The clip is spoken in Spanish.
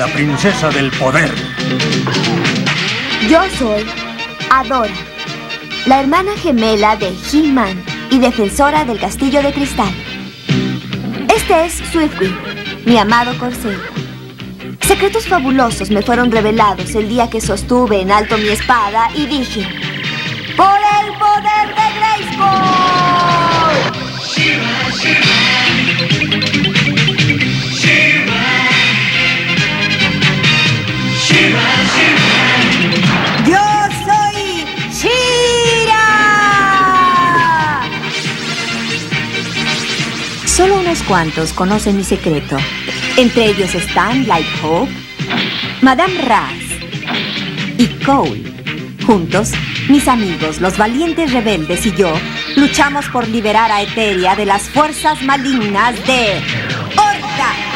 la princesa del poder. Yo soy Adora, la hermana gemela de He-Man y defensora del castillo de cristal. Este es Swiftwing, mi amado corcel. Secretos fabulosos me fueron revelados el día que sostuve en alto mi espada y dije: ¡Por el poder de Grayskull! Solo unos cuantos conocen mi secreto. Entre ellos están Light Hope, Madame Raz y Cole. Juntos, mis amigos, los valientes rebeldes y yo, luchamos por liberar a Eteria de las fuerzas malignas de Horta.